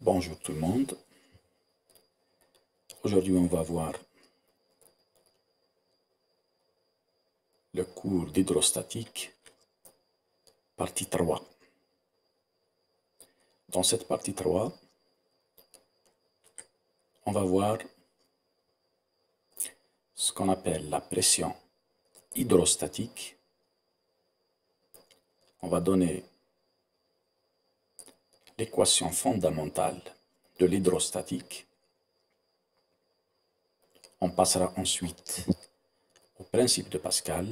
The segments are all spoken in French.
Bonjour tout le monde. Aujourd'hui, on va voir le cours d'hydrostatique, partie 3. Dans cette partie 3, on va voir ce qu'on appelle la pression hydrostatique. On va donner l'équation fondamentale de l'hydrostatique. On passera ensuite au principe de Pascal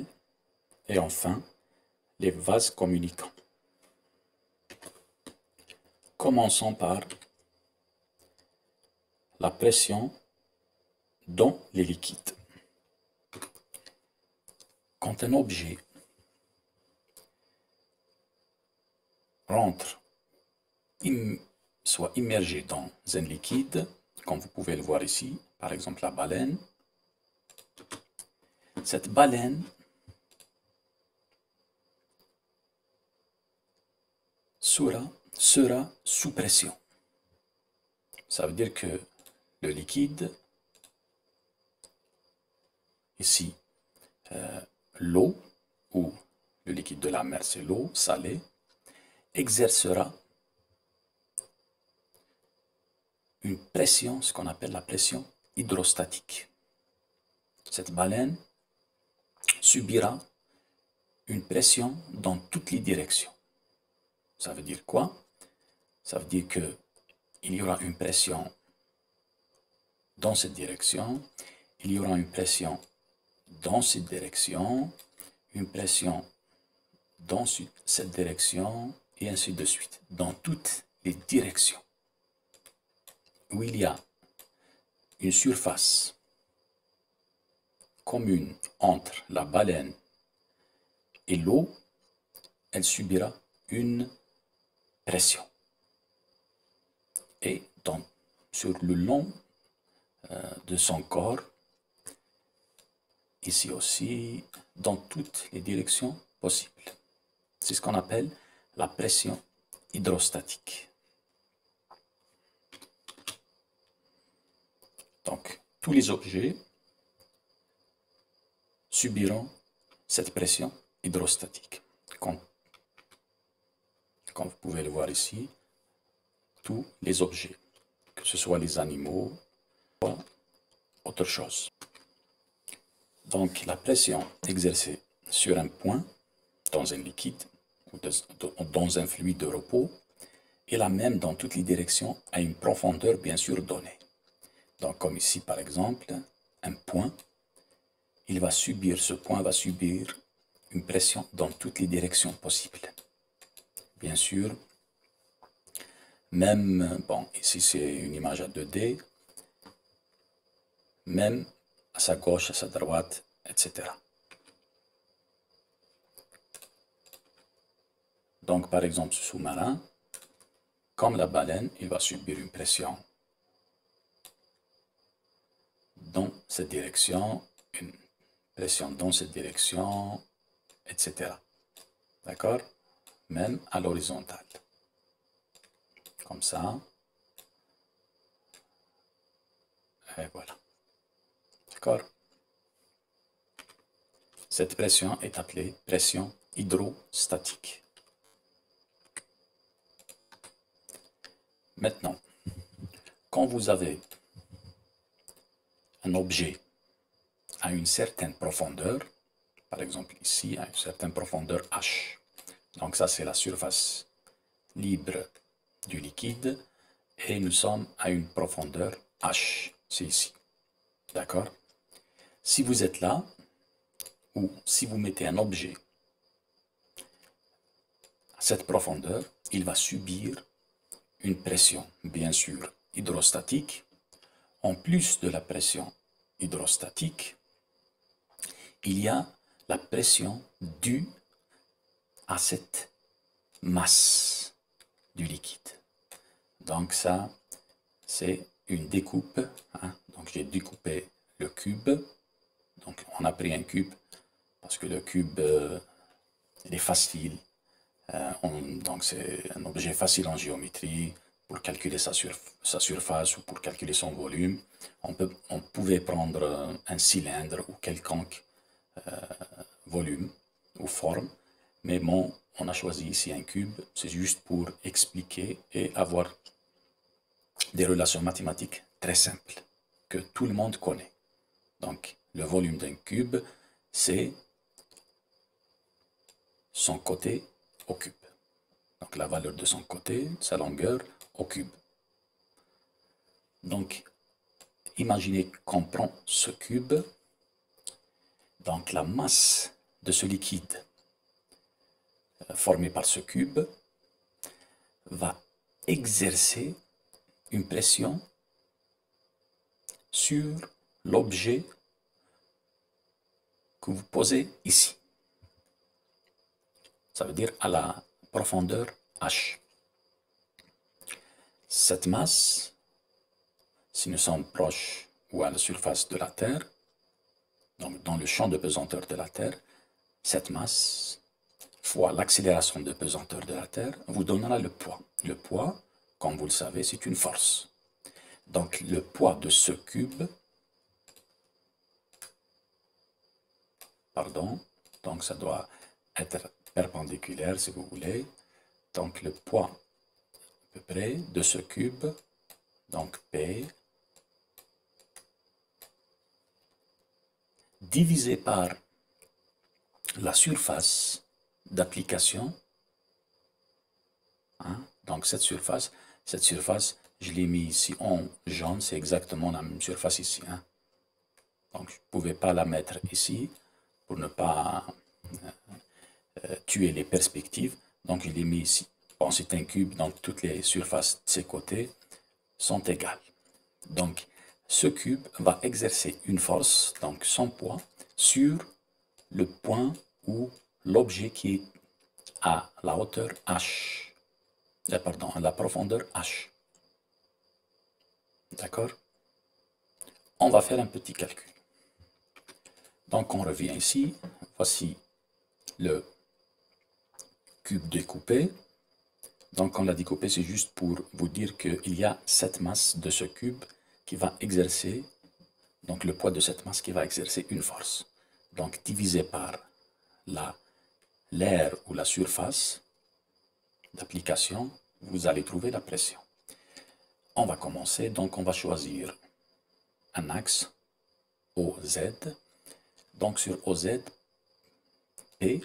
et enfin les vases communicants. Commençons par la pression dans les liquides. Quand un objet rentre soit immergé dans un liquide, comme vous pouvez le voir ici, par exemple la baleine. Cette baleine sera, sera sous pression. Ça veut dire que le liquide, ici, euh, l'eau, ou le liquide de la mer, c'est l'eau salée, exercera une pression, ce qu'on appelle la pression hydrostatique. Cette baleine subira une pression dans toutes les directions. Ça veut dire quoi? Ça veut dire que il y aura une pression dans cette direction, il y aura une pression dans cette direction, une pression dans cette direction, et ainsi de suite, dans toutes les directions où il y a une surface commune entre la baleine et l'eau, elle subira une pression. Et donc, sur le long euh, de son corps, ici aussi, dans toutes les directions possibles. C'est ce qu'on appelle la pression hydrostatique. Donc, tous les objets subiront cette pression hydrostatique. Comme, vous pouvez le voir ici, tous les objets, que ce soit les animaux ou autre chose. Donc, la pression exercée sur un point dans un liquide ou dans un fluide de repos est la même dans toutes les directions à une profondeur bien sûr donnée. Donc, comme ici, par exemple, un point, il va subir, ce point va subir une pression dans toutes les directions possibles. Bien sûr, même, bon, ici c'est une image à 2D, même à sa gauche, à sa droite, etc. Donc, par exemple, ce sous-marin, comme la baleine, il va subir une pression dans cette direction, une pression dans cette direction, etc. D'accord? Même à l'horizontale. Comme ça. Et voilà. D'accord? Cette pression est appelée pression hydrostatique. Maintenant, quand vous avez un objet à une certaine profondeur, par exemple ici, à une certaine profondeur H. Donc ça, c'est la surface libre du liquide, et nous sommes à une profondeur H, c'est ici. D'accord? Si vous êtes là, ou si vous mettez un objet à cette profondeur, il va subir une pression, bien sûr, hydrostatique, en plus de la pression hydrostatique, il y a la pression due à cette masse du liquide. Donc ça, c'est une découpe. Hein. Donc j'ai découpé le cube. Donc on a pris un cube parce que le cube euh, est facile. Euh, donc c'est un objet facile en géométrie. Pour calculer sa, sa, surface ou pour calculer son volume. On, peut, on pouvait prendre un cylindre ou quelconque euh, volume ou forme, mais bon, on a choisi ici un cube, c'est juste pour expliquer et avoir des relations mathématiques très simples que tout le monde connaît. Donc, le volume d'un cube, c'est son côté au cube. Donc, la valeur de son côté, sa longueur au cube. Donc, imaginez qu'on prend ce cube, donc la masse de ce liquide euh, formé par ce cube va exercer une pression sur l'objet que vous posez ici. Ça veut dire à la profondeur H. Cette masse, si nous sommes proches ou à la surface de la Terre, donc dans le champ de pesanteur de la Terre, cette masse fois l'accélération de pesanteur de la Terre vous donnera le poids. Le poids, comme vous le savez, c'est une force. Donc le poids de ce cube, pardon, donc ça doit être perpendiculaire si vous voulez. Donc le poids près de ce cube, donc P, divisé par la surface d'application. Hein? Donc cette surface, cette surface je l'ai mis ici en jaune, c'est exactement la même surface ici. Hein. Donc, je ne pouvais pas la mettre ici pour ne pas euh, euh, tuer les perspectives. Donc, je l'ai mis ici. C'est un cube, donc toutes les surfaces de ses côtés sont égales. Donc, ce cube va exercer une force, donc son poids, sur le point ou l'objet qui est à la hauteur h, euh, pardon, à la profondeur h. D'accord? On va faire un petit calcul. Donc on revient ici. Voici le cube découpé. Donc on l'a découpé, c'est juste pour vous dire qu'il y a cette masse de ce cube qui va exercer, donc le poids de cette masse qui va exercer une force. Donc divisé par l'air ou la surface d'application, vous allez trouver la pression. On va commencer, donc on va choisir un axe OZ. Donc sur OZ, P,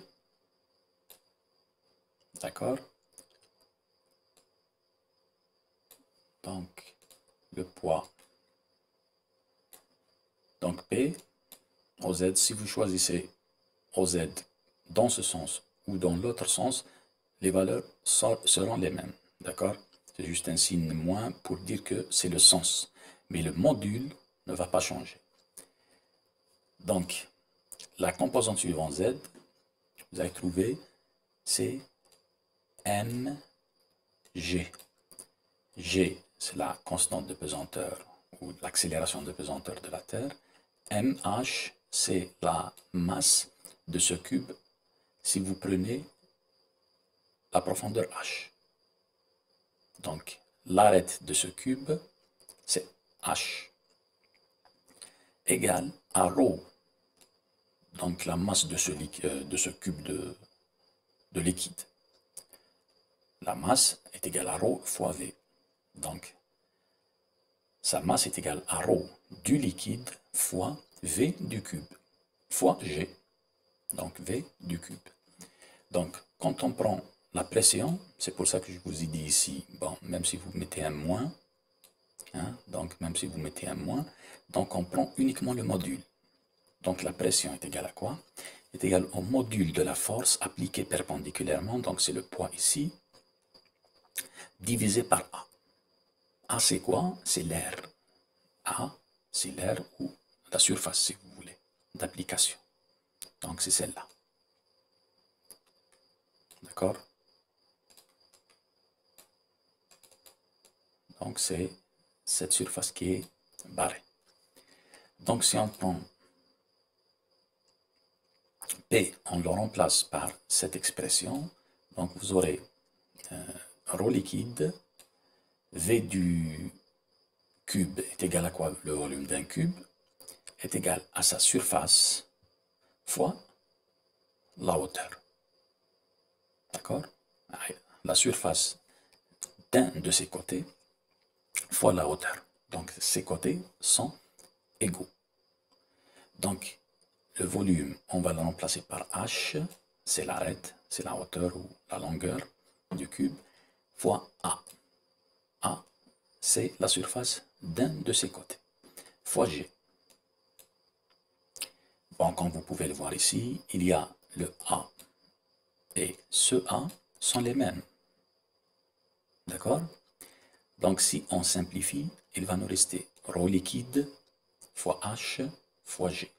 d'accord Donc le poids. Donc P, OZ, si vous choisissez OZ dans ce sens ou dans l'autre sens, les valeurs seront les mêmes, d'accord? C'est juste un signe moins pour dire que c'est le sens. Mais le module ne va pas changer. Donc, la composante suivante Z, vous allez trouver, c'est M, G. C'est la constante de pesanteur ou l'accélération de pesanteur de la Terre. MH, c'est la masse de ce cube si vous prenez la profondeur H. Donc, l'arête de ce cube, c'est H égale à ρ. Donc, la masse de ce, euh, de ce cube de, de liquide. La masse est égale à ρ fois V. Donc, sa masse est égale à ρ du liquide fois V du cube fois G. Donc, V du cube. Donc, quand on prend la pression, c'est pour ça que je vous ai dit ici, bon, même si vous mettez un moins, hein, donc même si vous mettez un moins, donc on prend uniquement le module. Donc la pression est égale à quoi? Est égale au module de la force appliquée perpendiculairement, donc c'est le poids ici, divisé par A. A c'est quoi? C'est l'air. A c'est l'air ou la surface si vous voulez, d'application. Donc c'est celle-là. D'accord? Donc, c'est cette surface qui est barrée. Donc, si on prend P, on le remplace par cette expression. Donc, vous aurez euh, ρ liquide V du cube est égal à quoi? Le volume d'un cube est égal à sa surface fois la hauteur. D'accord? La surface d'un de ces côtés fois la hauteur. Donc ces côtés sont égaux. Donc le volume, on va le remplacer par h, c'est l'arête, c'est la hauteur ou la longueur du cube, fois a. a, c'est la surface d'un de ces côtés, fois g. Bon, comme vous pouvez le voir ici, il y a le a et ce a sont les mêmes. D'accord? Donc si on simplifie, il va nous rester ρ liquide fois H fois G.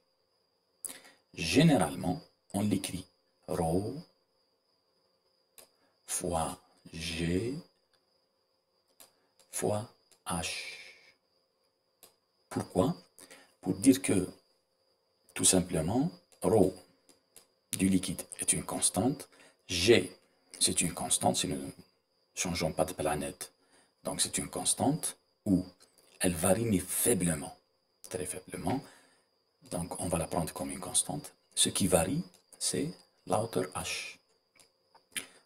Généralement, on l'écrit ρ fois G fois H. Pourquoi? Pour dire que, tout simplement, ρ du liquide est une constante, G c'est une constante si nous ne changeons pas de planète. Donc c'est une constante où elle varie mais faiblement, très faiblement. Donc on va la prendre comme une constante. Ce qui varie, c'est la hauteur h.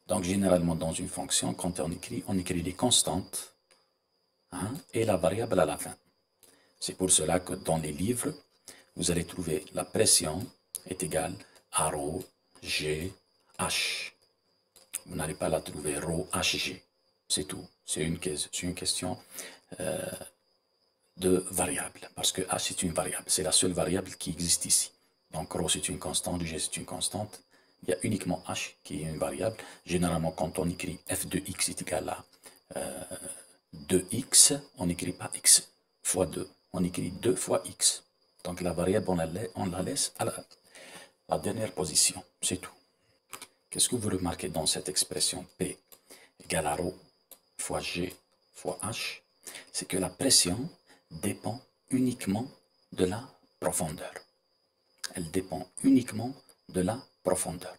Donc généralement dans une fonction, quand on écrit, on écrit les constantes hein, et la variable à la fin. C'est pour cela que dans les livres, vous allez trouver la pression est égale à ρ, g, h. Vous n'allez pas la trouver ρ, hg. C'est tout. C'est une, une, question euh, de variable. Parce que h c'est une variable. C'est la seule variable qui existe ici. Donc ρ c'est une constante, g c'est une constante. Il y a uniquement h qui est une variable. Généralement, quand on écrit f de x est égal à 2x, euh, on n'écrit pas x fois 2. On écrit 2 fois x. Donc la variable, on la, laisse à la, dernière position. C'est tout. Qu'est-ce que vous remarquez dans cette expression P égale à ρ fois G fois H? C'est que la pression dépend uniquement de la profondeur. Elle dépend uniquement de la profondeur.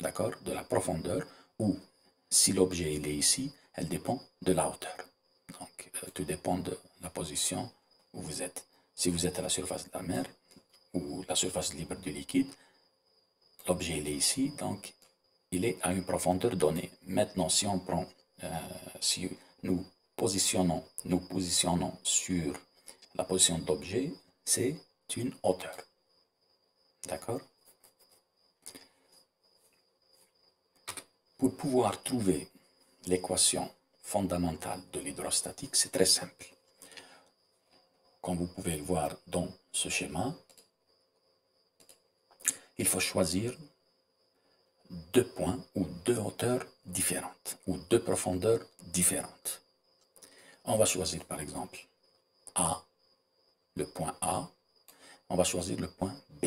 D'accord? De la profondeur ou si l'objet est ici, elle dépend de la hauteur. Donc, euh, tout dépend de la position où vous êtes. Si vous êtes à la surface de la mer, ou la surface libre du liquide, l'objet est ici, donc il est à une profondeur donnée. Maintenant, si on prend, euh, si nous positionnons, nous positionnons sur la position d'objet, c'est une hauteur. D'accord? Pour pouvoir trouver l'équation fondamentale de l'hydrostatique, c'est très simple. Comme vous pouvez le voir dans ce schéma, il faut choisir deux points ou deux hauteurs différentes ou deux profondeurs différentes. On va choisir par exemple A, le point A. On va choisir le point B.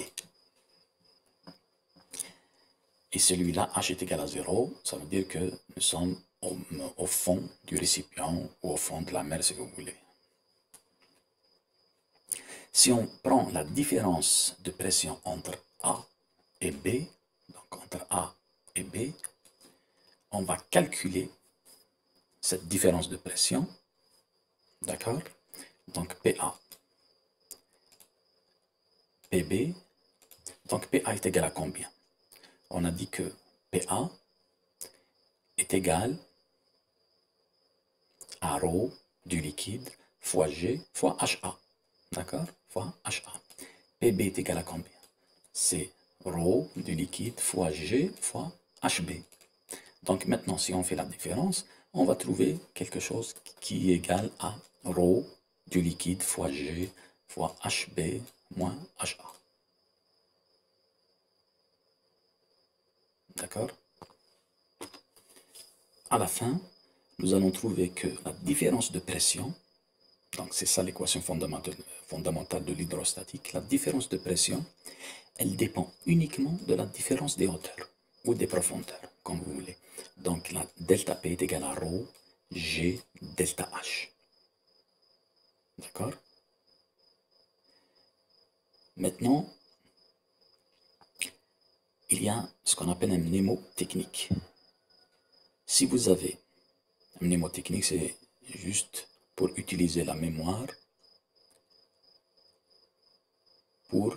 Et celui-là, H est égal à 0, ça veut dire que nous sommes au, au, fond du récipient ou au fond de la mer, si vous voulez. Si on prend la différence de pression entre A et B, donc entre A et B, on va calculer cette différence de pression. D'accord? Donc PA. PB. Donc PA est égal à combien? On a dit que PA est égal à ρ du liquide fois G fois HA. D'accord Fois HA. PB est égal à combien C'est ρ du liquide fois G fois HB. Donc maintenant, si on fait la différence, on va trouver quelque chose qui est égal à ρ du liquide fois G fois HB moins HA. D'accord À la fin, nous allons trouver que la différence de pression, donc c'est ça l'équation fondamentale, de l'hydrostatique, la différence de pression elle dépend uniquement de la différence des hauteurs ou des profondeurs, comme vous voulez. Donc la delta P est égale à ρ G delta H. D'accord? Maintenant, il y a ce qu'on appelle un mnémotechnique. si vous avez un mnémotechnique, c'est juste pour utiliser la mémoire pour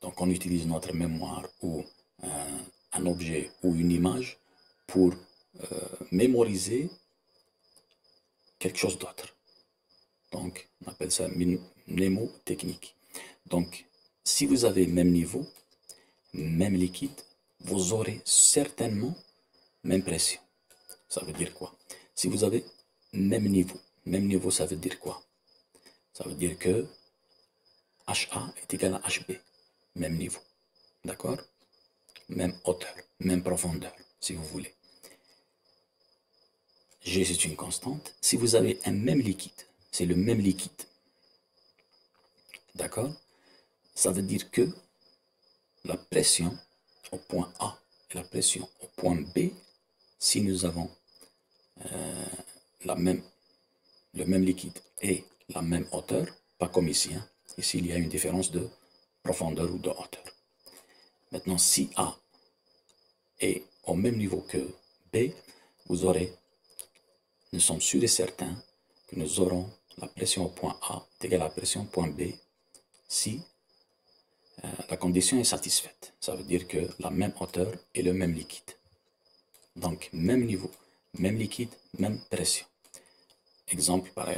donc on utilise notre mémoire ou un, objet ou une image pour euh, mémoriser quelque chose d'autre. Donc on appelle ça mnémotechnique. Donc si vous avez même niveau, même liquide, vous aurez certainement même pression. Ça veut dire quoi? Si vous avez même niveau, même niveau, ça veut dire quoi? Ça veut dire que HA est égal à HB, même niveau. D'accord? Même hauteur, même profondeur, si vous voulez. G, c'est une constante. Si vous avez un même liquide, c'est le même liquide. D'accord? Ça veut dire que la pression au point A et la pression au point B, si nous avons euh, la même, le même liquide et la même hauteur, pas comme ici, hein. ici il y a une différence de profondeur ou de hauteur. Maintenant, si A est au même niveau que B, vous aurez, nous sommes sûrs et certains que nous aurons la pression au point A égale à la pression au point B si la condition est satisfaite. Ça veut dire que la même hauteur et le même liquide. Donc, même niveau, même liquide, même pression. Exemple, euh,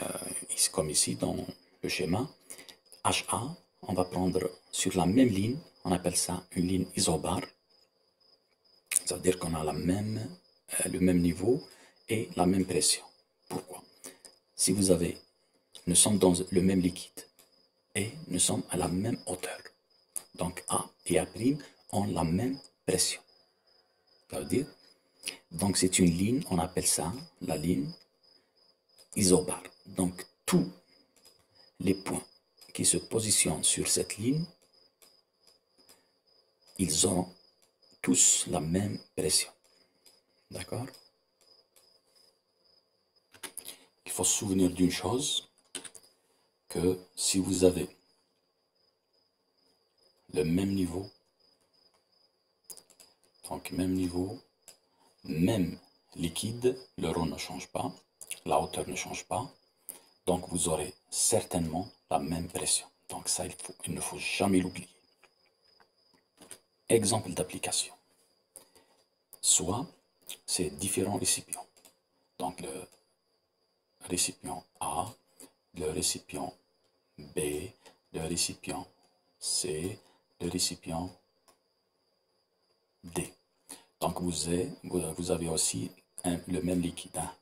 comme ici dans le schéma, HA, on va prendre sur la même ligne, on appelle ça une ligne isobare. Ça veut dire qu'on a même, euh, le même niveau et la même pression. Pourquoi? Si vous avez, nous sommes dans le même liquide et nous sommes à la même hauteur. Donc A et A' ont la même pression. Ça veut dire donc c'est une ligne, on appelle ça la ligne isobare. Donc tous les points qui se positionnent sur cette ligne, ils auront tous la même pression. D'accord? Il faut se souvenir d'une chose, que si vous avez le même niveau, donc même niveau, même liquide, le rond ne change pas, la hauteur ne change pas, donc vous aurez certainement la même pression. Donc ça, il ne faut jamais l'oublier. Exemple d'application. Soit c'est différents récipients. Donc le récipient A, le récipient B, le récipient C, le récipient D. Donc vous avez, vous avez aussi le même liquide. Hein.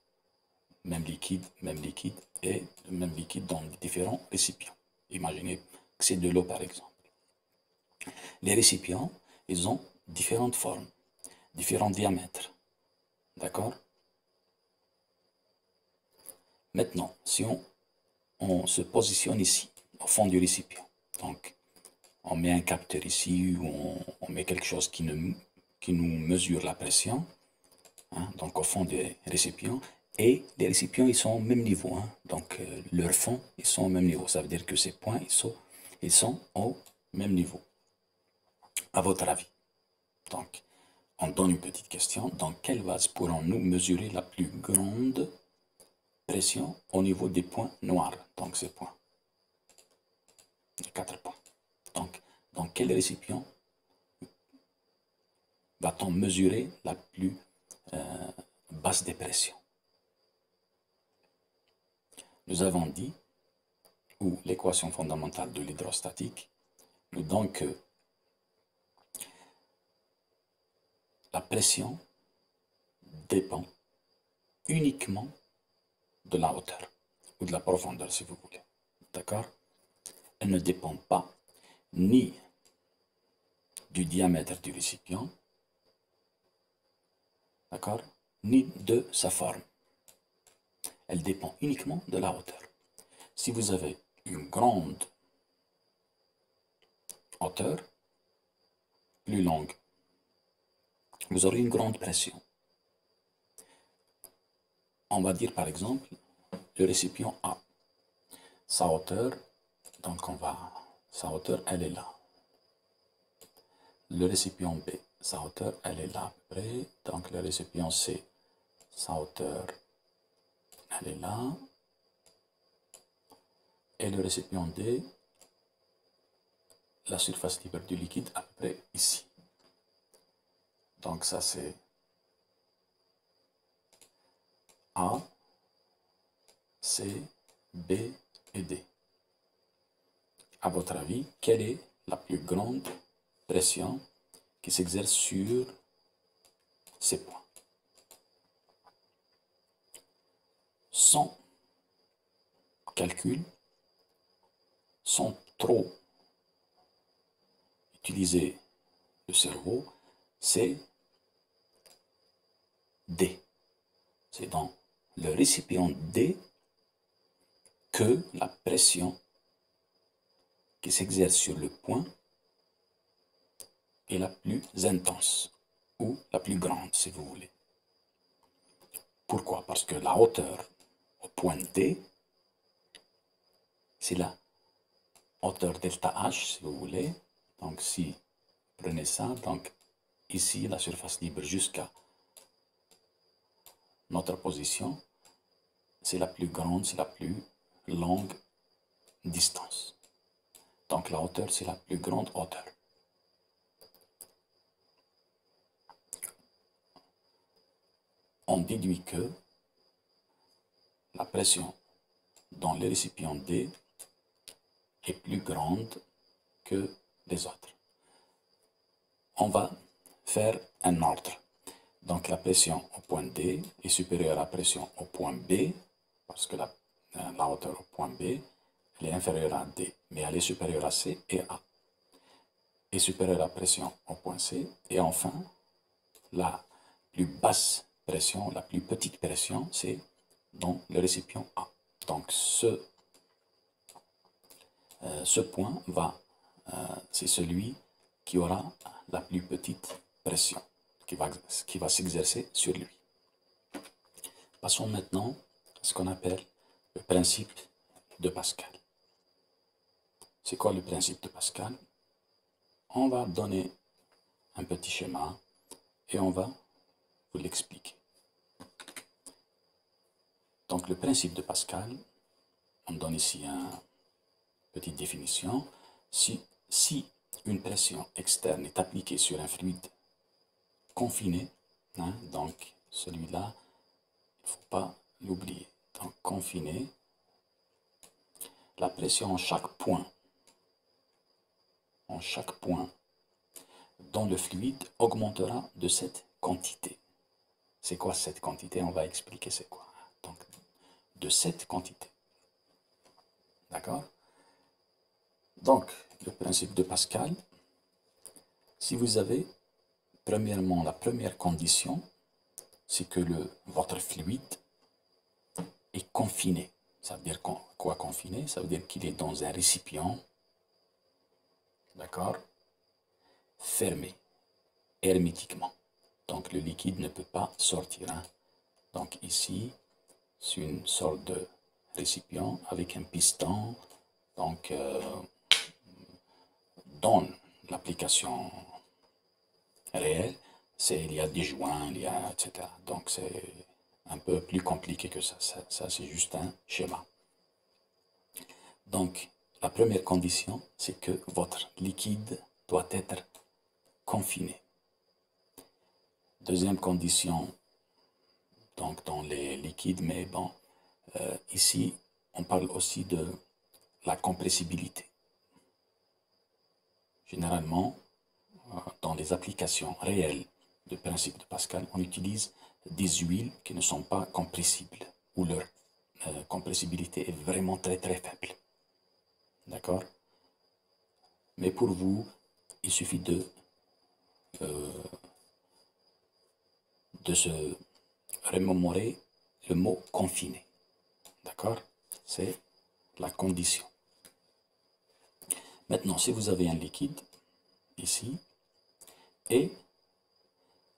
Même liquide, même liquide et le même liquide dans différents récipients. Imaginez que c'est de l'eau par exemple. Les récipients, ils ont différentes formes, différents diamètres. D'accord? Maintenant, si on, on se positionne ici, au fond du récipient, donc on met un capteur ici ou on, met quelque chose qui, nous mesure la pression, hein, donc au fond des récipients, et les récipients ils sont au même niveau, hein, donc euh, leur fond ils sont au même niveau, ça veut dire que ces points ils sont, ils sont au même niveau. À votre avis, donc on donne une petite question, dans quelle vase pourrons-nous mesurer la plus grande pression au niveau des points noirs, donc ces points, les quatre points. Donc, dans quel récipient va-t-on mesurer la plus euh, basse des pressions Nous avons dit, ou l'équation fondamentale de l'hydrostatique nous donne que la pression dépend uniquement de la hauteur ou de la profondeur si vous voulez. D'accord? Elle ne dépend pas ni du diamètre du récipient, d'accord, ni de sa forme. Elle dépend uniquement de la hauteur. Si vous avez une grande hauteur, plus longue, vous aurez une grande pression. On va dire par exemple le récipient A. Sa hauteur, donc on va sa hauteur, elle est là. Le récipient B, sa hauteur, elle est là à. Donc le récipient C, sa hauteur, elle est là. Et le récipient D, la surface libre du liquide à peu près ici. Donc ça c'est A, C, B et D. À votre avis, quelle est la plus grande pression qui s'exerce sur ces points? Sans calcul, sans trop utiliser le cerveau, c'est D. C'est dans le récipient D que la pression qui s'exerce sur le point est la plus intense ou la plus grande, si vous voulez. Pourquoi? Parce que la hauteur au point D, c'est la hauteur delta H, si vous voulez. Donc, si prenez ça, donc ici, la surface libre jusqu'à notre position, c'est la plus grande, c'est la plus longue distance. Donc la hauteur, c'est la plus grande hauteur. On déduit que la pression dans le récipient D est plus grande que les autres. On va faire un ordre. Donc la pression au point D est supérieure à la pression au point B, parce que la, la hauteur au point B elle est inférieure à D, mais elle est supérieure à C et A. Est supérieure à la pression au point C. Et enfin, la plus basse pression, la plus petite pression, c'est dans le récipient A. Donc ce, euh, point va, euh, c'est celui qui aura la plus petite pression qui qui va s'exercer sur lui. Passons maintenant à ce qu'on appelle le principe de Pascal. C'est quoi le principe de Pascal? On va donner un petit schéma et on va vous l'expliquer. Donc le principe de Pascal, on donne ici une petite définition. Si, une pression externe est appliquée sur un fluide confiné, hein, donc celui-là, il ne faut pas l'oublier. Donc confiné, la pression en chaque point, en chaque point dans le fluide augmentera de cette quantité. C'est quoi cette quantité? On va expliquer c'est quoi. Donc, de cette quantité. D'accord? Donc, le principe de Pascal, si vous avez, premièrement, la première condition, c'est que le, votre fluide est confiné. Ça veut dire quoi confiné? Ça veut dire qu'il est dans un récipient, d'accord Fermé, hermétiquement. Donc le liquide ne peut pas sortir. Hein. Donc ici, c'est une sorte de récipient avec un piston. Donc, euh, dans l'application réelle, il y a des joints, il y a etc. Donc c'est un peu plus compliqué que ça. Ça, c'est juste un schéma. Donc, la première condition, c'est que votre liquide doit être confiné. Deuxième condition, donc dans les liquides, mais bon, euh, ici, on parle aussi de la compressibilité. Généralement, euh, dans les applications réelles du principe de Pascal, on utilise des huiles qui ne sont pas compressibles, ou leur euh, compressibilité est vraiment très très faible. D'accord Mais pour vous, il suffit de, euh, de se remémorer le mot confiné. D'accord C'est la condition. Maintenant, si vous avez un liquide, ici, et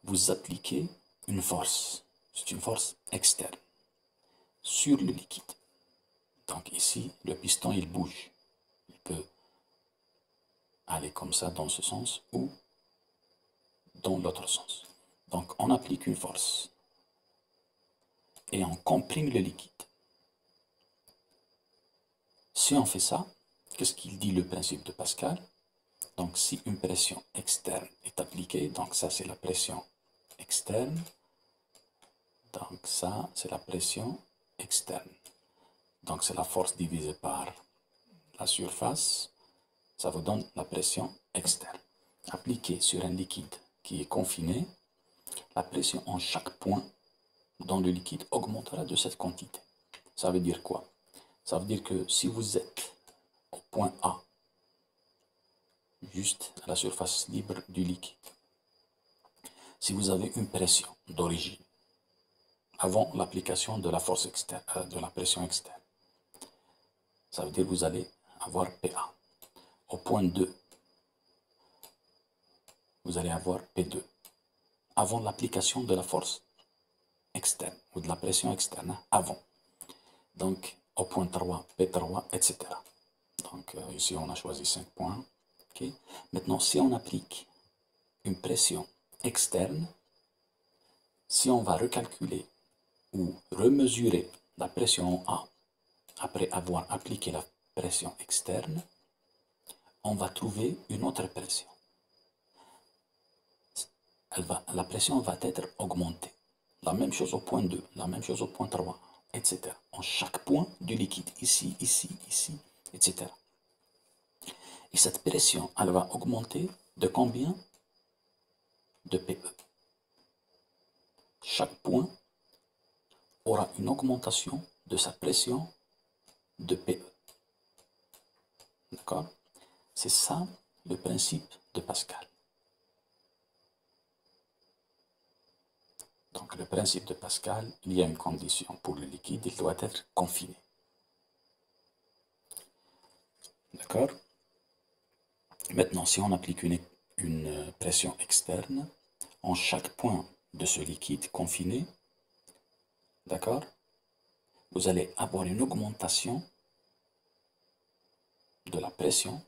vous appliquez une force. C'est une force externe sur le liquide. Donc ici, le piston, il bouge. Peut aller comme ça dans ce sens ou dans l'autre sens. Donc on applique une force. et on comprime le liquide. Si on fait ça, qu'est-ce qu'il dit le principe de Pascal? Donc si une pression externe est appliquée, donc ça c'est la pression externe, donc ça c'est la pression externe. Donc c'est la force divisée par la surface, ça vous donne la pression externe. Appliquée sur un liquide qui est confiné, la pression en chaque point dans le liquide augmentera de cette quantité. Ça veut dire quoi? Ça veut dire que si vous êtes au point A, juste à la surface libre du liquide, si vous avez une pression d'origine avant l'application de la force externe, euh, de la pression externe, ça veut dire que vous allez avoir PA. Au point 2, vous allez avoir P2 avant l'application de la force externe ou de la pression externe hein, avant. Donc, au point 3, P3, etc. Donc, euh, ici, on a choisi 5 points. Maintenant, si on applique une pression externe, si on va recalculer ou remesurer la pression A après avoir appliqué la pression externe, on va trouver une autre pression. La pression va être augmentée. La même chose au point 2, la même chose au point 3, etc. En chaque point du liquide, ici, ici, ici, etc. Et cette pression, elle va augmenter de combien? De PE. Chaque point aura une augmentation de sa pression de PE. D'accord C'est ça le principe de Pascal. Donc le principe de Pascal, il y a une condition pour le liquide, il doit être confiné. D'accord Maintenant, si on applique une, pression externe, en chaque point de ce liquide confiné, d'accord Vous allez avoir une augmentation de la pression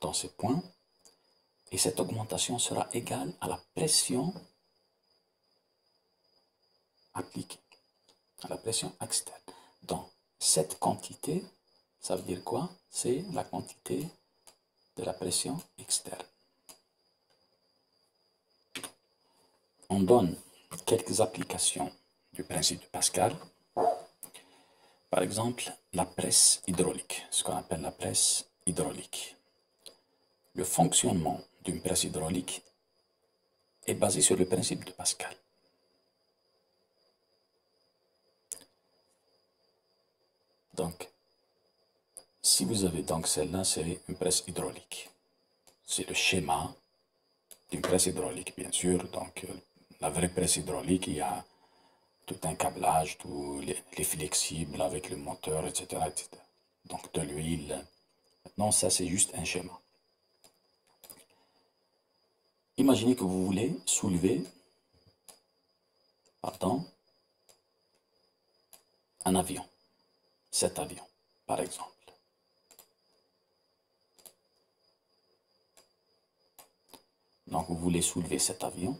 dans ces points, et cette augmentation sera égale à la pression appliquée, à la pression externe. Donc, cette quantité, ça veut dire quoi? C'est la quantité de la pression externe. On donne quelques applications du principe de Pascal. Par exemple, la presse hydraulique, ce qu'on appelle la presse hydraulique. Le fonctionnement d'une presse hydraulique est basé sur le principe de Pascal. Donc, si vous avez donc celle-là, c'est une presse hydraulique. C'est le schéma d'une presse hydraulique, bien sûr. Donc, euh, la vraie presse hydraulique, il y a tout un câblage, tout les, flexibles avec le moteur, etc., etc. Donc de l'huile. Maintenant, ça c'est juste un schéma. Imaginez que vous voulez soulever, pardon, un avion, cet avion, par exemple. Donc vous voulez soulever cet avion,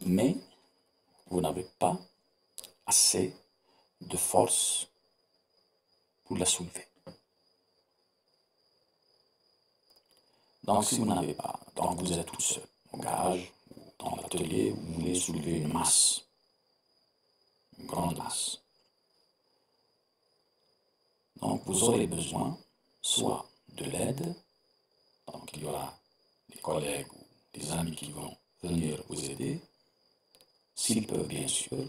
mais vous n'avez pas assez de force pour la soulever. Donc, si vous n'avez pas, donc vous êtes tout seul au garage ou dans l'atelier, vous voulez soulever une masse, une grande masse. Donc, vous aurez besoin soit de l'aide, donc il y aura des collègues ou des amis qui vont venir vous aider, s'ils peuvent bien sûr,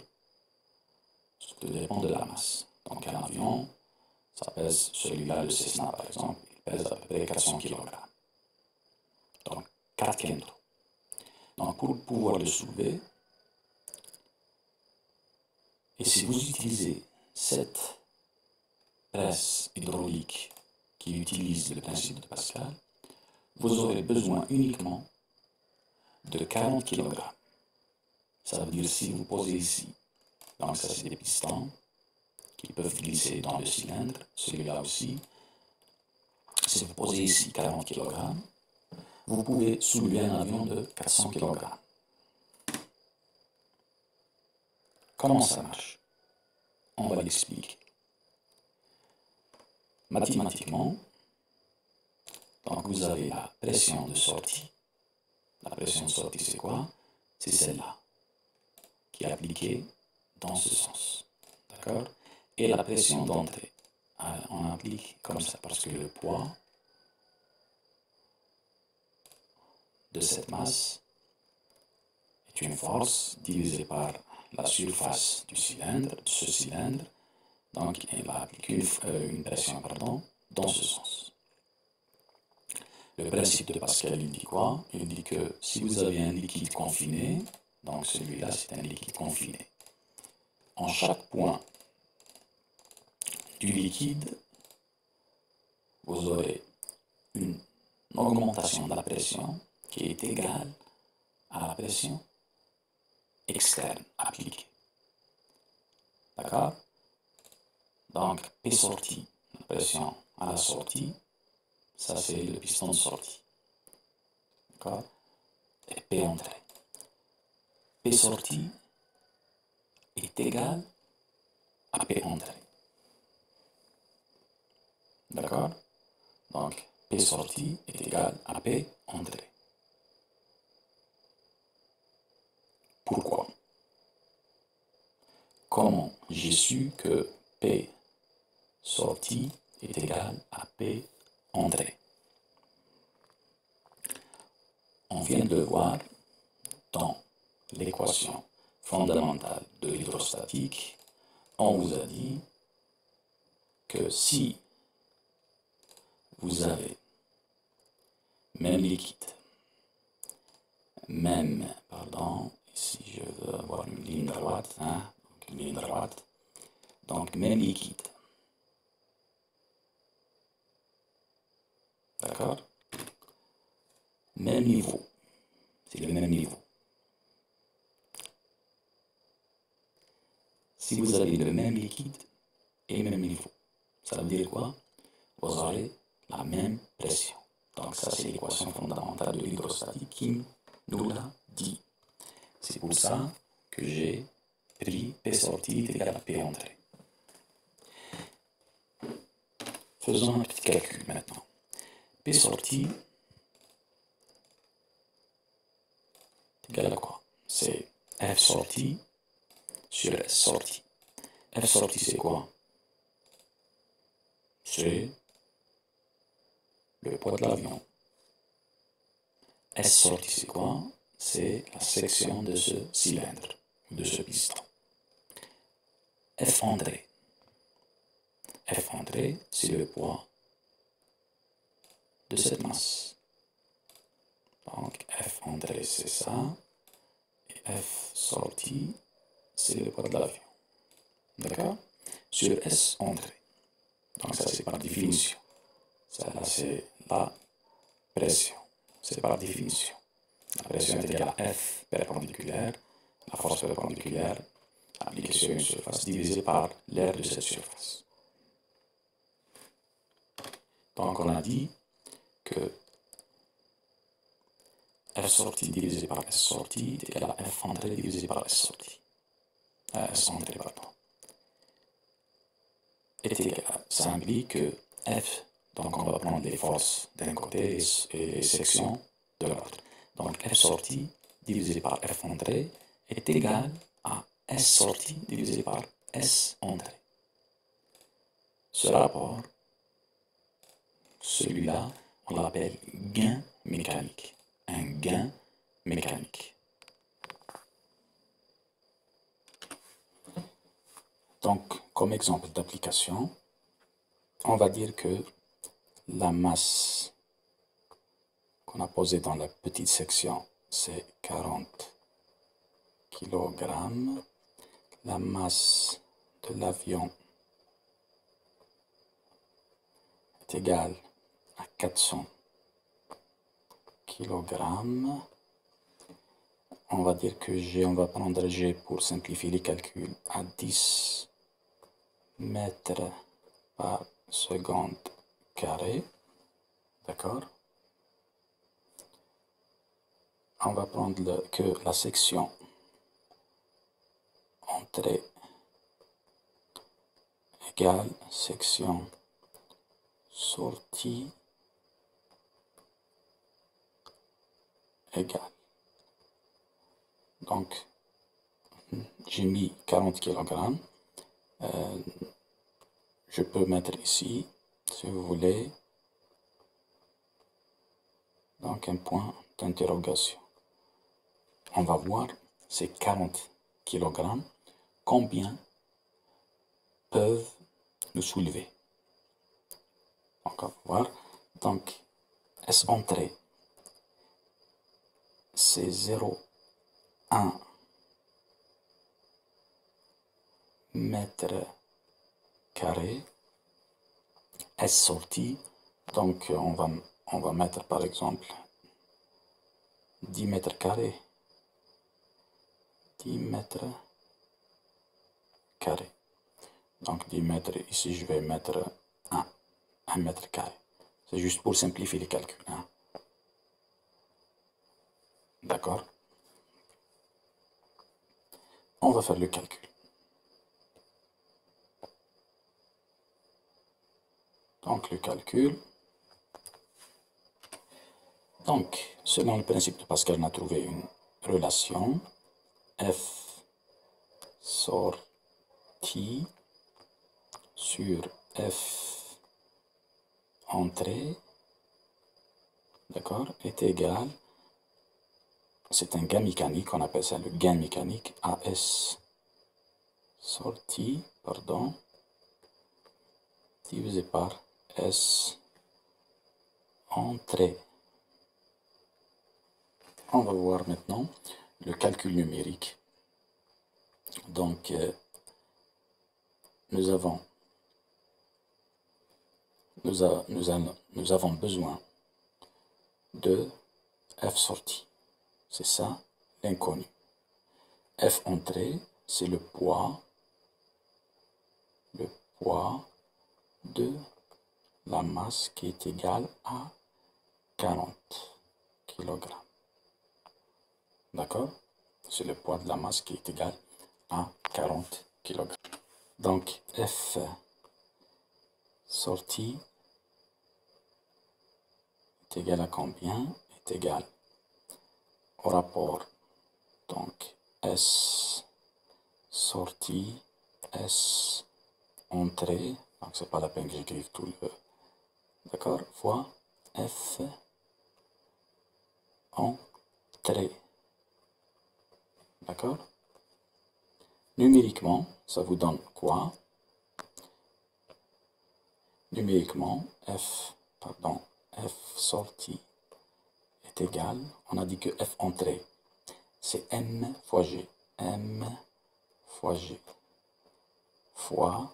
ça dépend de la masse. Donc un avion, ça pèse, celui-là, le Cessna par exemple, il pèse à peu près 400 kg. Donc 4 kg. Donc pour pouvoir le soulever, et si vous utilisez cette presse hydraulique qui utilise le principe de Pascal, vous aurez besoin uniquement de 40 kg. Ça veut dire si vous posez ici, donc ça c'est des pistons qui peuvent glisser dans le cylindre, celui-là aussi. Si vous posez ici 40 kg, vous pouvez soulever un avion de 400 kg. comment ça marche? On va l'expliquer. Mathématiquement, donc vous avez la pression de sortie. La pression de sortie, c'est quoi? C'est celle-là, qui est appliquée dans ce sens. D'accord? Et la pression d'entrée, euh, on applique comme ça, parce que le poids de cette masse est une force divisée par la surface du cylindre, de ce cylindre, donc il va appliquer une, euh, une pression pardon, dans ce sens. Le principe de Pascal, il dit quoi? Il dit que si vous avez un liquide confiné, donc celui-là c'est un liquide confiné, en chaque point du liquide, vous aurez une augmentation de la pression qui est égale à la pression externe appliquée. D'accord? Donc, P sortie, la pression à la sortie, ça c'est le piston de sortie. D'accord? Et P entrée. P sortie est égal à P entrée. D'accord? Donc, P sortie est égal à P entrée. Pourquoi? Comment j'ai su que P sortie est égal à P entrée? On vient de voir dans l'équation fondamentale de l'hydrostatique, on vous a dit que si vous avez même liquide, même, pardon, ici je veux avoir une ligne droite, hein, une ligne droite, donc même liquide. D'accord Même niveau, c'est le même niveau. Si vous avez le même liquide et le même niveau, ça veut dire quoi Vous aurez la même pression. Donc ça, c'est l'équation fondamentale de l'hydrostatique qui nous l'a dit. C'est pour ça que j'ai pris P sortie égal à P entrée. Faisons un petit calcul maintenant. P sortie est égal à quoi? C'est F sortie sur S sortie. F sortie, c'est quoi? C'est le poids de l'avion. S sortie, c'est quoi? C'est la section de ce cylindre, de ce piston. F entrée. F entrée, c'est le poids de cette masse. Donc F entrée, c'est ça. Et F sortie, c'est le poids de l'avion. D'accord Sur S entrée. Donc ça, c'est par définition. Ça, c'est la pression. C'est par définition. La pression est égale à F perpendiculaire, la force perpendiculaire appliquée sur une surface divisée par l'air de cette surface. Donc on a dit que F sortie divisé par S sortie est égal à F entrée divisé par S sortie. Euh, S entrée, pardon. Égal. Ça implique que F donc on va prendre les forces d'un côté et les sections de l'autre. Donc F sortie divisé par F entrée est égal à S sortie divisé par S entrée. Ce rapport, celui-là, on l'appelle gain mécanique. Un gain mécanique. Donc, comme exemple d'application, on va dire que la masse qu'on a posée dans la petite section, c'est 40 kg. La masse de l'avion est égale à 400 kg. On va dire que G, on va prendre G pour simplifier les calculs à 10 mètres par seconde carré. D'accord? On va prendre que la section entrée égale section sortie égale. Donc, j'ai mis 40 kg. Euh, je peux mettre ici, si vous voulez, donc un point d'interrogation. On va voir ces 40 kg, combien peuvent nous soulever. Va voir. Donc, S entrée, c'est 0,1 mètre carré. S sortie, donc on va, on va mettre par exemple 10 mètres carrés. 10 mètres carrés. Donc 10 mètres, ici je vais mettre 1, 1 mètre carré. C'est juste pour simplifier les calculs. Hein. D'accord? On va faire le calcul. Donc le calcul. Donc, selon le principe de Pascal, on a trouvé une relation F sortie sur F entrée, d'accord, est égal, c'est un gain mécanique, on appelle ça le gain mécanique, AS sortie, pardon, divisé par S entrée. On va voir maintenant le calcul numérique. Donc, euh, nous avons nous, avons besoin de F sortie. C'est ça l'inconnu. F entrée, c'est le poids, le poids de la masse qui est égale à 40 kg. D'accord? C'est le poids de la masse qui est égal à 40 kg. Donc F sortie est égal à combien Est égal au rapport donc S sortie S entrée donc c'est pas la peine que j'écrive tout le d'accord fois F entrée d'accord. Numériquement ça vous donne quoi? Numériquement f pardon f sortie est égal on a dit que f entrée c'est m fois g. M fois g. Fois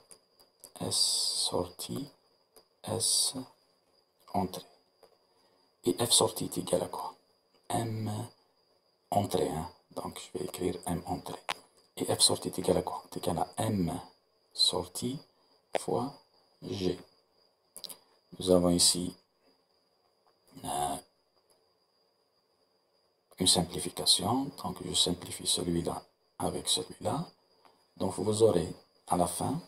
s sortie s entrée. Et f sortie est égal à quoi? M entrée hein? donc je vais écrire m entrée. Et f sortie est égal à quoi? Est égal à m sortie fois g. Nous avons ici une simplification. Donc, je simplifie celui-là avec celui-là. Donc, vous aurez à la fin,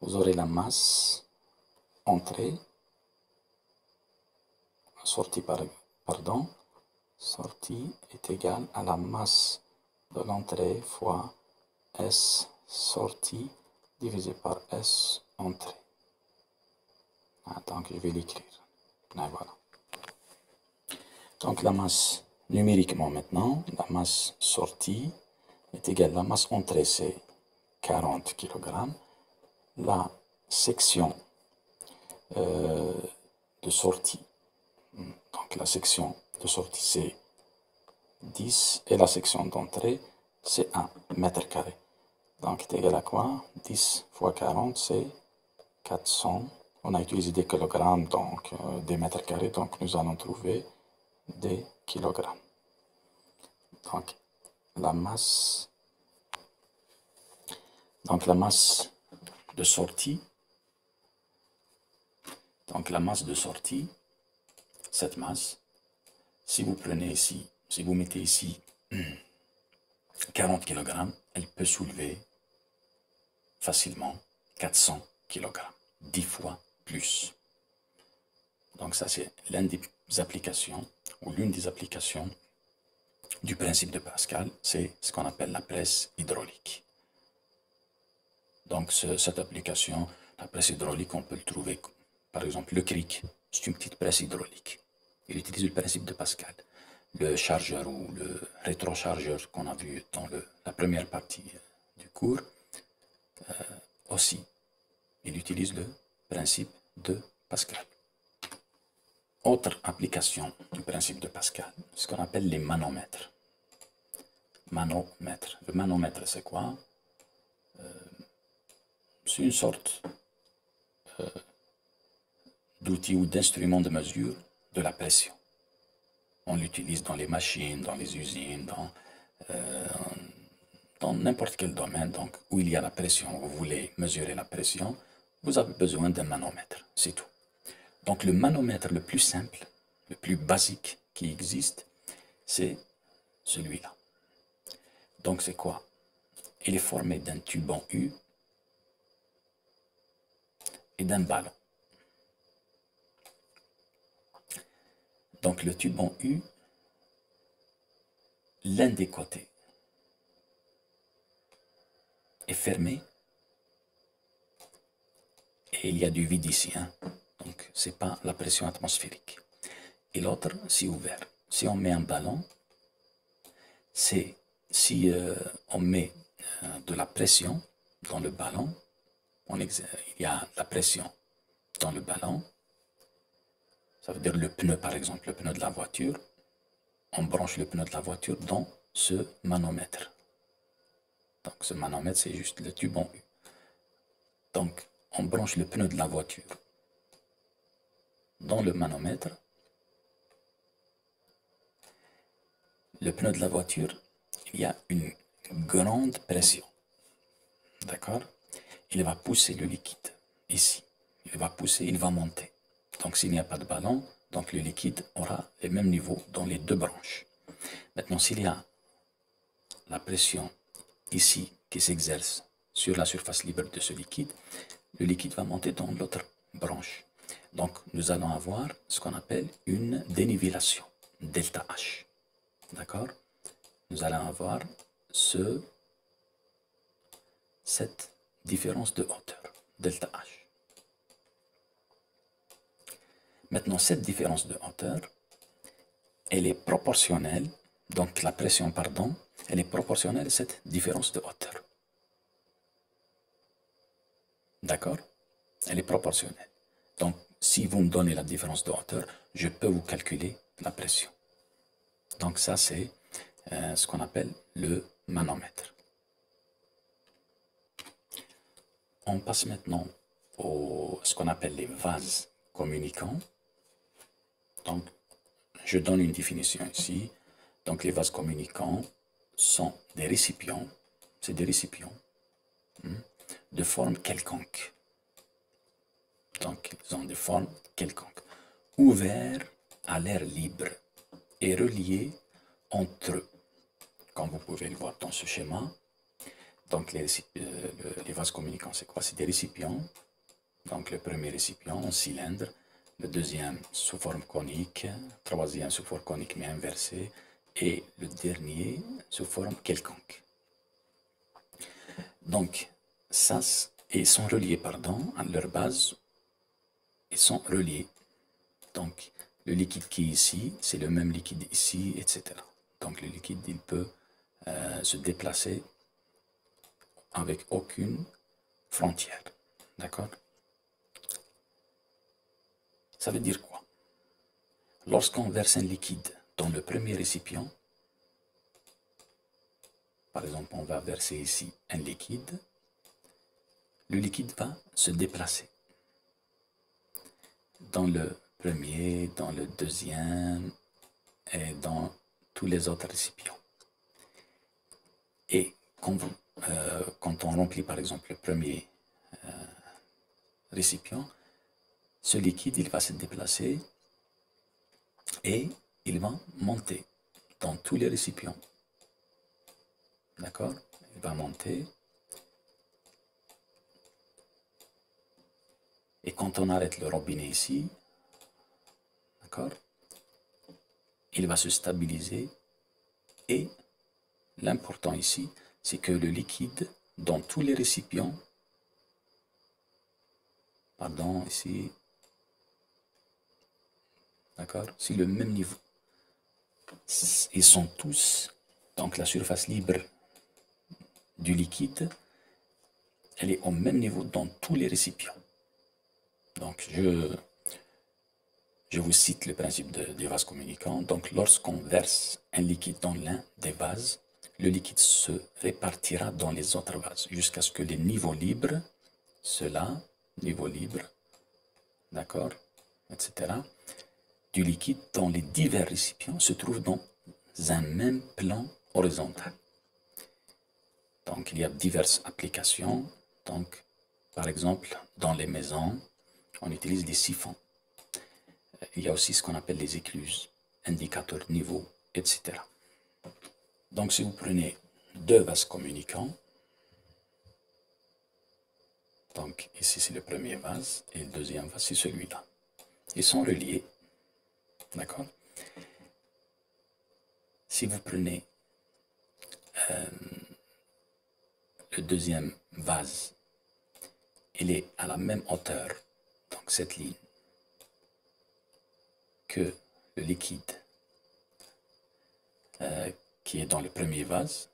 vous aurez la masse entrée, sortie par, pardon, sortie est égale à la masse de l'entrée fois S sortie divisé par S entrée. Donc, je vais l'écrire. Donc, la masse, numériquement maintenant, la masse sortie est égale à la masse entrée, c'est 40 kg. La section euh, de sortie, donc la section de sortie, c'est 10 et la section d'entrée, c'est 1 mètre carré. Donc, c'est égal à quoi? 10 fois 40, c'est 400 on a utilisé des kilogrammes, donc euh, des mètres carrés, donc nous allons trouver des kilogrammes. Donc la masse, donc la masse de sortie, donc la masse de sortie, cette masse, si vous prenez ici, si vous mettez ici 40 kg, elle peut soulever facilement 400 kg, 10 fois Donc ça, c'est l'une des applications, ou l'une des applications du principe de Pascal, c'est ce qu'on appelle la presse hydraulique. Donc cette application, la presse hydraulique, on peut le trouver, par exemple, le cric, c'est une petite presse hydraulique. Il utilise le principe de Pascal. Le chargeur ou le rétrochargeur qu'on a vu dans la première partie du cours, euh, aussi, il utilise le principe de Pascal. Autre application du principe de Pascal, ce qu'on appelle les manomètres. Manomètre. Le manomètre, c'est quoi? Euh, C'est une sorte euh, d'outil ou d'instrument de mesure de la pression. On l'utilise dans les machines, dans les usines, dans, euh, dans n'importe quel domaine donc, où il y a la pression, vous voulez mesurer la pression, vous avez besoin d'un manomètre, c'est tout. Donc le manomètre le plus simple, le plus basique qui existe, c'est celui-là. Donc c'est quoi? Il est formé d'un tube en U et d'un ballon. Donc le tube en U, l'un des côtés est fermé et il y a du vide ici. Hein? Donc ce n'est pas la pression atmosphérique. Et l'autre, c'est ouvert. Si on met un ballon, c'est si euh, on met euh, de la pression dans le ballon, on il y a la pression dans le ballon, ça veut dire le pneu par exemple, le pneu de la voiture, on branche le pneu de la voiture dans ce manomètre. Donc ce manomètre c'est juste le tube en U. Donc on branche le pneu de la voiture dans le manomètre. Le pneu de la voiture, il y a une grande pression. D'accord? Il va pousser le liquide ici. Il va pousser, il va monter. Donc s'il n'y a pas de ballon, donc le liquide aura les mêmes niveaux dans les deux branches. Maintenant, s'il y a la pression ici qui s'exerce sur la surface libre de ce liquide, le liquide va monter dans l'autre branche. Donc, nous allons avoir ce qu'on appelle une dénivellation, delta H. D'accord? Nous allons avoir ce, cette différence de hauteur, delta H. Maintenant, cette différence de hauteur, elle est proportionnelle, donc la pression, pardon, elle est proportionnelle à cette différence de hauteur. D'accord Elle est proportionnelle. Donc, si vous me donnez la différence de hauteur, je peux vous calculer la pression. Donc ça, c'est euh, ce qu'on appelle le manomètre. On passe maintenant au ce qu'on appelle les vases communicants. Donc, je donne une définition ici. Donc, les vases communicants sont des récipients, c'est des récipients hmm, de forme quelconque. Donc, ils ont des formes quelconques, ouverts à l'air libre et reliés entre eux. Comme vous pouvez le voir dans ce schéma, donc les, euh, vases communicants, c'est quoi? C'est des récipients. Donc le premier récipient en cylindre, le deuxième sous forme conique, troisième sous forme conique mais inversée, et le dernier sous forme quelconque. Donc, ça, ils sont reliés, pardon, à leur base ils sont reliés. Donc, le liquide qui est ici, c'est le même liquide ici, etc. Donc, le liquide, il peut euh, se déplacer avec aucune frontière. D'accord? Ça veut dire quoi? Lorsqu'on verse un liquide dans le premier récipient, par exemple, on va verser ici un liquide, le liquide va se déplacer dans le premier, dans le deuxième et dans tous les autres récipients. Et quand, euh, on remplit par exemple le premier euh, récipient, ce liquide il va se déplacer et il va monter dans tous les récipients. D'accord? Il va monter. Et quand on arrête le robinet ici, d'accord Il va se stabiliser. Et l'important ici, c'est que le liquide, dans tous les récipients, pardon, ici, d'accord C'est le même niveau. Ils sont tous, donc la surface libre du liquide, elle est au même niveau dans tous les récipients. Donc, je, vous cite le principe de, du vase communicant. Donc, lorsqu'on verse un liquide dans l'un des vases, le liquide se répartira dans les autres vases jusqu'à ce que les niveaux libres, cela, niveau libre, d'accord, etc., du liquide dans les divers récipients se trouvent dans un même plan horizontal. Donc, il y a diverses applications. Donc, par exemple, dans les maisons, on utilise des siphons. Il y a aussi ce qu'on appelle les écluses, indicateurs niveau, etc. Donc, si vous prenez deux vases communicants, donc ici c'est le premier vase et le deuxième vase c'est celui-là. Ils sont reliés, d'accord? Si vous prenez euh, le deuxième vase, il est à la même hauteur, donc cette ligne, que le liquide euh, qui est dans le premier vase.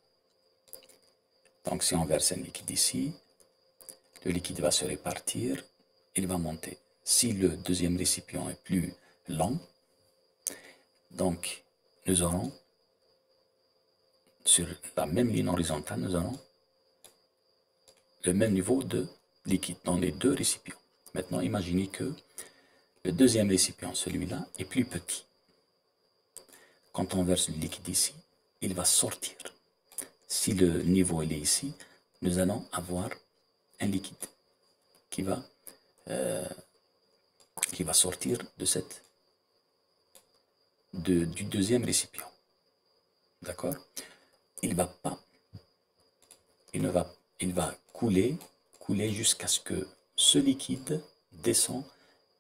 Donc si on verse un liquide ici, le liquide va se répartir, il va monter. Si le deuxième récipient est plus lent, donc nous aurons sur la même ligne horizontale, nous aurons le même niveau de liquide dans les deux récipients. Maintenant, imaginez que le deuxième récipient, celui-là, est plus petit. Quand on verse le liquide ici, il va sortir. Si le niveau est ici, nous allons avoir un liquide qui va, euh, qui va sortir de cette, de, du deuxième récipient. D'accord? Il va pas, il ne va, il va couler, couler jusqu'à ce que ce liquide descend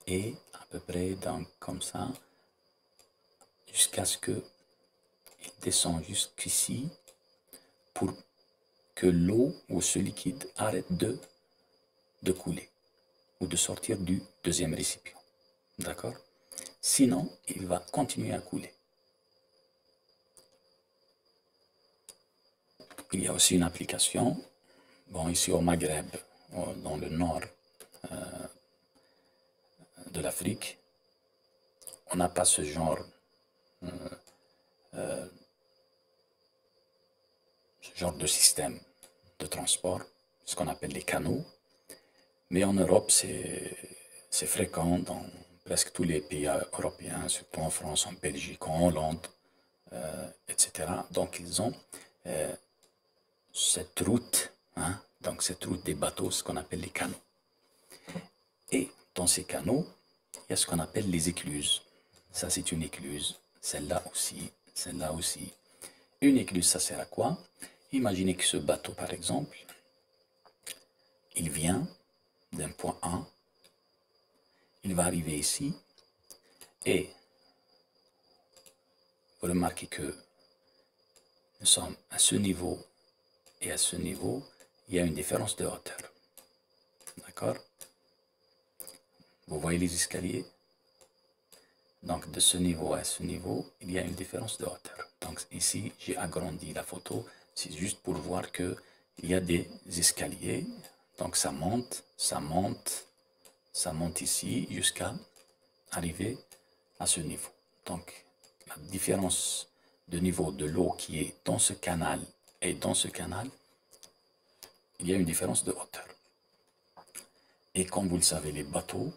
et à peu près comme ça, jusqu'à ce que il descend jusqu'ici pour que l'eau ou ce liquide arrête de, de couler ou de sortir du deuxième récipient. D'accord? Sinon, il va continuer à couler. Il y a aussi une application, bon, ici au Maghreb, dans le nord euh, de l'Afrique, on n'a pas ce genre, euh, euh, ce genre de système de transport, ce qu'on appelle les canaux. Mais en Europe, c'est fréquent dans presque tous les pays européens, surtout en France, en Belgique, en Hollande, etc. Donc ils ont cette route, hein, donc cette route des bateaux, ce qu'on appelle les canaux. Et dans ces canaux, il y a ce qu'on appelle les écluses. Ça, c'est une écluse. Celle-là aussi, celle-là aussi. Une écluse, ça sert à quoi? Imaginez que ce bateau, par exemple, il vient d'un point A, il va arriver ici, et vous remarquez que nous sommes à ce niveau et à ce niveau, il y a une différence de hauteur. D'accord? Vous voyez les escaliers? Donc de ce niveau à ce niveau, il y a une différence de hauteur. Donc ici, j'ai agrandi la photo. C'est juste pour voir que il y a des escaliers. Donc ça monte, ça monte, ça monte ici jusqu'à arriver à ce niveau. Donc la différence de niveau de l'eau qui est dans ce canal et dans ce canal, il y a une différence de hauteur. Et comme vous le savez, les bateaux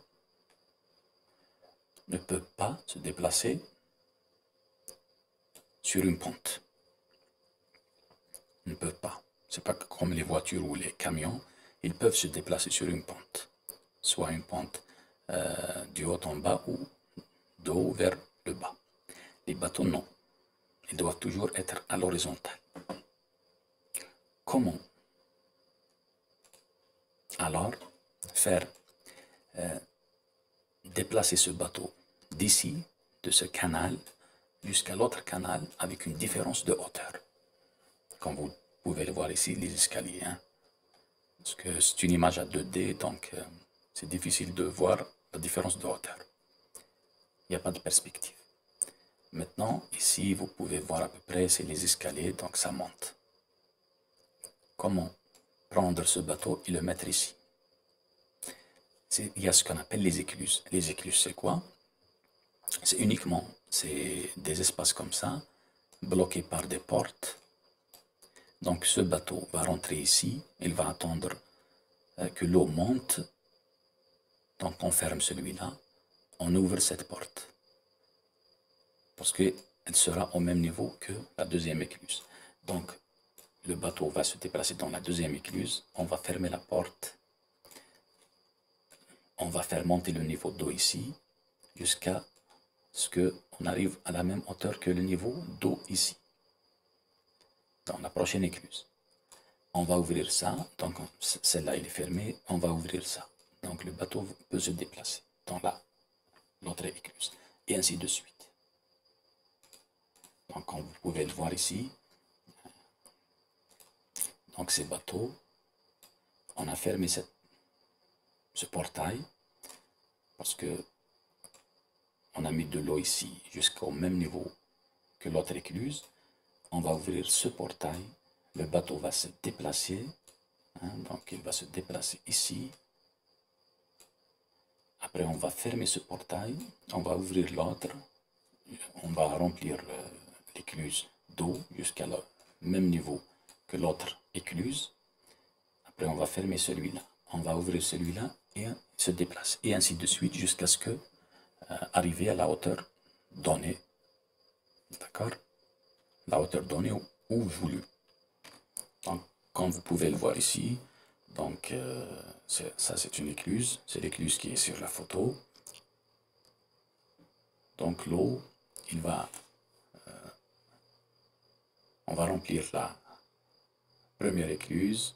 ne peuvent pas se déplacer sur une pente. Ils ne peuvent pas. C'est pas comme les voitures ou les camions. Ils peuvent se déplacer sur une pente. Soit une pente euh, du haut en bas ou de haut vers le bas. Les bateaux, non. Ils doivent toujours être à l'horizontale. comment alors faire euh, déplacer ce bateau d'ici, de ce canal, jusqu'à l'autre canal avec une différence de hauteur. Comme vous pouvez le voir ici, les escaliers. Hein. Parce que c'est une image à 2D, donc euh, c'est difficile de voir la différence de hauteur. Il n'y a pas de perspective. Maintenant, ici, vous pouvez voir à peu près, c'est les escaliers, donc ça monte. Comment prendre ce bateau et le mettre ici? Il y a ce qu'on appelle les écluses. Les écluses, c'est quoi? C'est uniquement c'est des espaces comme ça, bloqués par des portes. Donc ce bateau va rentrer ici, il va attendre euh, que l'eau monte. Donc on ferme celui-là, on ouvre cette porte. Parce qu'elle sera au même niveau que la deuxième écluse. Donc le bateau va se déplacer dans la deuxième écluse, on va fermer la porte, on va faire monter le niveau d'eau ici jusqu'à ce qu'on arrive à la même hauteur que le niveau d'eau ici, dans la prochaine écluse. On va ouvrir ça, donc celle-là il est fermée, on va ouvrir ça. Donc le bateau peut se déplacer dans la l'autre écluse, et ainsi de suite. Donc comme vous pouvez le voir ici, donc ces bateaux, on a fermé cette, ce portail parce que on a mis de l'eau ici jusqu'au même niveau que l'autre écluse. On va ouvrir ce portail. Le bateau va se déplacer. Hein, donc il va se déplacer ici. Après on va fermer ce portail. On va ouvrir l'autre. On va remplir euh, l'écluse d'eau jusqu'à le même niveau que l'autre écluse. Après on va fermer celui-là. On va ouvrir celui-là et se déplace. Et ainsi de suite jusqu'à ce que arriver à la hauteur donnée. D'accord? La hauteur donnée ou, voulue. Donc, comme vous pouvez le voir ici, donc euh, ça c'est une écluse, c'est l'écluse qui est sur la photo. Donc l'eau, il va, euh, on va remplir la première écluse,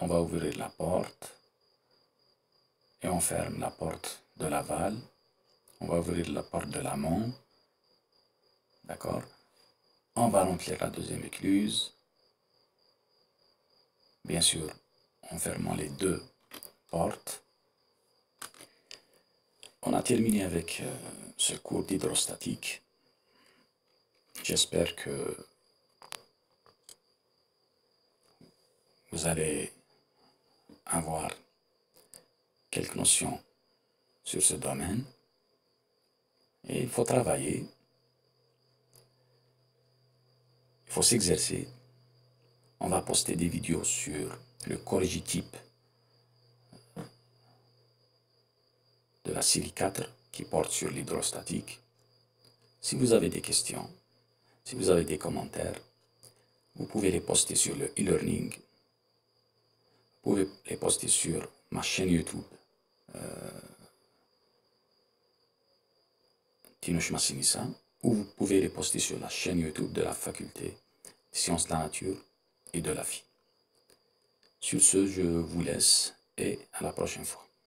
on va ouvrir la porte et on ferme la porte de l'aval on va ouvrir la porte de l'amont. D'accord On va remplir la deuxième écluse. Bien sûr, en fermant les deux portes. On a terminé avec euh, ce cours d'hydrostatique. J'espère que vous allez avoir quelques notions sur ce domaine. Et il faut travailler. Il faut s'exercer. On va poster des vidéos sur le corrigitype de la série 4 qui porte sur l'hydrostatique. Si vous avez des questions, si vous avez des commentaires, vous pouvez les poster sur le e-learning. Vous pouvez les poster sur ma chaîne YouTube. Euh, Massinissa, ou vous pouvez les poster sur la chaîne YouTube de la faculté sciences de la nature et de la vie. Sur ce, je vous laisse et à la prochaine fois.